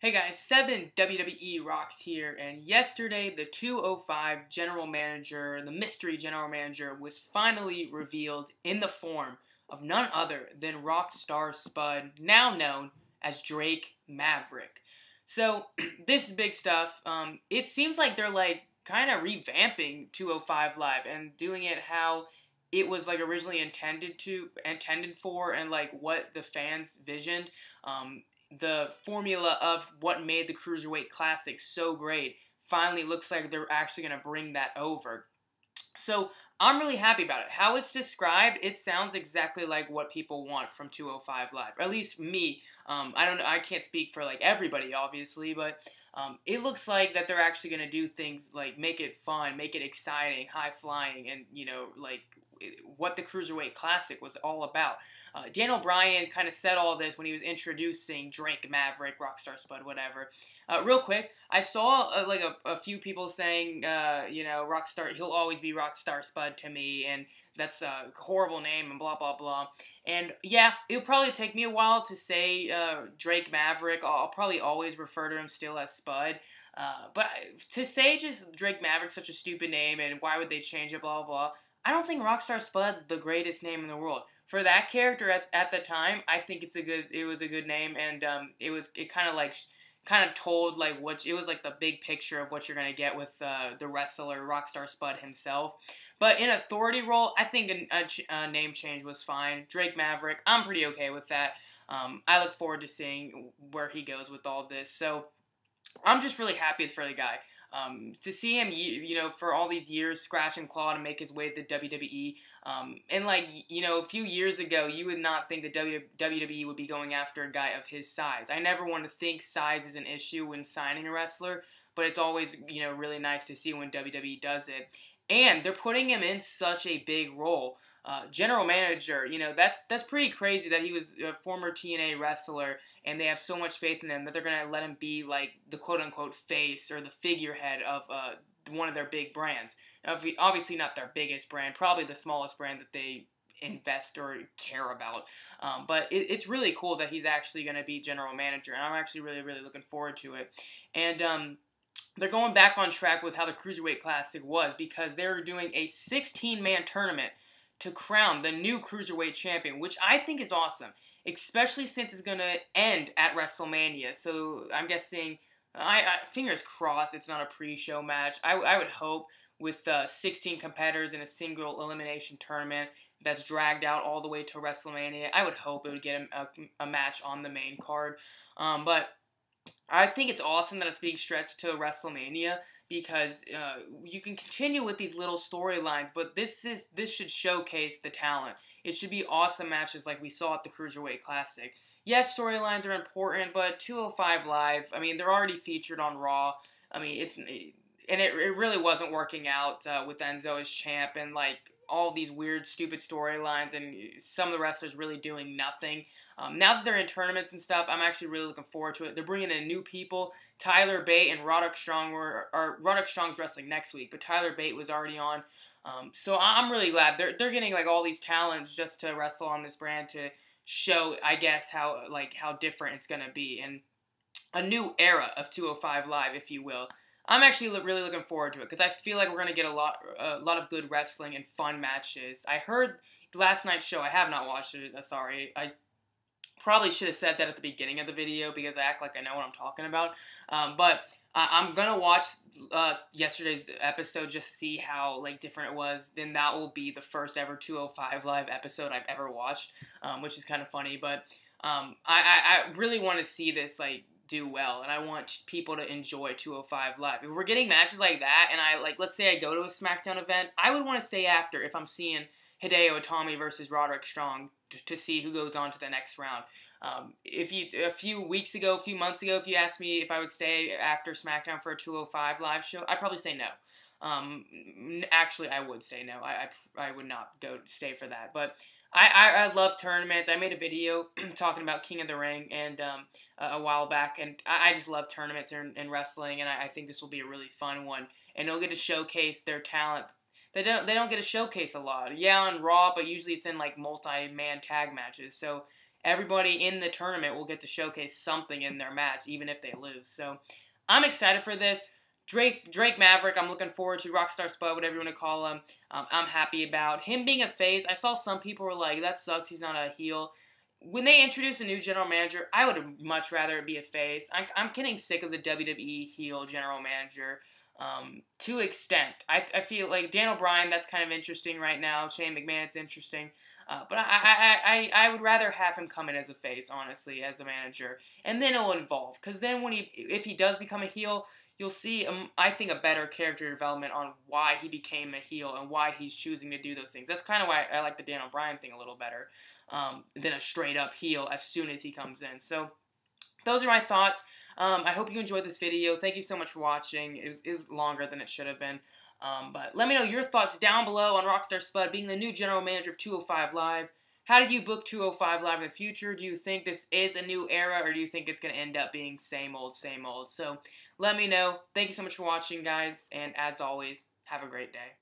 Hey guys, 7 WWE Rocks here, and yesterday the 205 general manager, the mystery general manager, was finally revealed in the form of none other than Rockstar Spud, now known as Drake Maverick. So, this is big stuff. Um, it seems like they're like kind of revamping 205 Live and doing it how it was like originally intended to intended for and like what the fans visioned um, the formula of what made the Cruiserweight Classic so great finally looks like they're actually going to bring that over. So I'm really happy about it. How it's described, it sounds exactly like what people want from 205 Live. Or at least me. Um, I don't know. I can't speak for like everybody, obviously, but um, it looks like that they're actually going to do things like make it fun, make it exciting, high flying, and you know, like what the Cruiserweight Classic was all about. Uh, Bryan kind of said all this when he was introducing Drake Maverick, Rockstar Spud, whatever. Uh, real quick, I saw uh, like a, a, few people saying, uh, you know, Rockstar, he'll always be Rockstar Spud to me, and that's a horrible name, and blah, blah, blah. And yeah, it'll probably take me a while to say uh, Drake Maverick. I'll, I'll, probably always refer to him still as Spud. Uh, but to say just Drake Maverick such a stupid name, and why would they change it, blah, blah, blah. I don't think Rockstar Spud's the greatest name in the world for that character at, at the time, I think it's a good. It was a good name, and um, it was it kind of like kind of told like what it was like the big picture of what you're gonna get with uh, the wrestler Rockstar Spud himself. But in authority role, I think a, a, a, name change was fine. Drake Maverick, I'm pretty okay with that. Um, I look forward to seeing where he goes with all this. So I'm just really happy for the guy. Um, to see him, you, know, for all these years, scratch and claw to make his way to WWE, um, and like you know, a few years ago, you would not think that WWE would be going after a guy of his size. I never want to think size is an issue when signing a wrestler, but it's always you know really nice to see when WWE does it. And they're putting him in such a big role. Uh, general manager, you know, that's that's pretty crazy that he was a former TNA wrestler and they have so much faith in him that they're gonna let him be like the quote unquote face or the figurehead of uh, one of their big brands. Obviously, not their biggest brand, probably the smallest brand that they invest or care about. Um, but it, it's really cool that he's actually going to be general manager, and I'm actually really, really looking forward to it. And um, they're going back on track with how the Cruiserweight Classic was because they're doing a 16 man tournament to crown the new Cruiserweight champion, which I think is awesome, especially since it's going to end at WrestleMania. So I'm guessing, I, I fingers crossed, it's not a pre-show match. I, I would hope with uh, 16 competitors in a single elimination tournament that's dragged out all the way to WrestleMania. I would hope it would get a, a, a match on the main card. Um, but I think it's awesome that it's being stretched to WrestleMania because uh, you can continue with these little storylines, but this is this should showcase the talent. It should be awesome matches like we saw at the Cruiserweight Classic. Yes, storylines are important, but 205 Live, I mean, they're already featured on Raw. I mean, it's and it, it really wasn't working out uh, with Enzo as champ, and like all these weird, stupid storylines, and some of the wrestlers really doing nothing. Um, now that they're in tournaments and stuff, I'm actually really looking forward to it. They're bringing in new people. Tyler Bate and Roderick Strong were, or Roderick Strong's wrestling next week, but Tyler Bate was already on. Um, so I'm really glad they're they're getting like all these talents just to wrestle on this brand to show, I guess, how like how different it's gonna be and a new era of 205 Live, if you will. I'm actually really looking forward to it because I feel like we're gonna get a lot, a lot of good wrestling and fun matches. I heard last night's show. I have not watched it. Uh, sorry, I probably should have said that at the beginning of the video because I act like I know what I'm talking about. Um, but I'm gonna watch uh, yesterday's episode just see how like different it was. Then that will be the first ever 205 live episode I've ever watched, um, which is kind of funny. But um, I, I, I really want to see this like do well and I want people to enjoy 205 live. If we're getting matches like that and I like let's say I go to a SmackDown event, I would want to stay after if I'm seeing Hideo Itami versus Roderick Strong to, to see who goes on to the next round. Um, if you a few weeks ago, a few months ago, if you asked me if I would stay after SmackDown for a 205 live show, I'd probably say no. Um, actually, I would say no. I, I, I would not go stay for that. But I, I, I love tournaments. I made a video talking about King of the Ring and um, a, while back, and I, I just love tournaments and, and wrestling, and I, I, think this will be a really fun one. And they'll get to showcase their talent. They don't they don't get to showcase a lot. Yeah, on Raw, but usually it's in like multi man tag matches. So everybody in the tournament will get to showcase something in their match, even if they lose. So I'm excited for this. Drake Drake Maverick, I'm looking forward to Rockstar Spud, whatever you want to call him. Um, I'm happy about him being a face. I saw some people were like, "That sucks. He's not a heel." When they introduce a new general manager, I would much rather be a face. I'm, I'm getting sick of the WWE heel general manager um, to extent. I, I feel like Daniel Bryan, that's kind of interesting right now. Shane McMahon, it's interesting. Uh, but I, I, I, I would rather have him come in as a face, honestly, as a manager, and then it'll evolve. Because then when he, if he does become a heel, you'll see, um, I think, a better character development on why he became a heel and why he's choosing to do those things. That's kind of why I like the Daniel Bryan thing a little better um, than a straight up heel as soon as he comes in. So those are my thoughts. Um, I hope you enjoyed this video. Thank you so much for watching. It was, it was longer than it should have been. Um, but let me know your thoughts down below on Rockstar Spud being the new general manager of 205 Live. How do you book 205 Live in the future? Do you think this is a new era or do you think it's going to end up being same old, same old? So let me know. Thank you so much for watching, guys. And as always, have a great day.